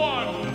one.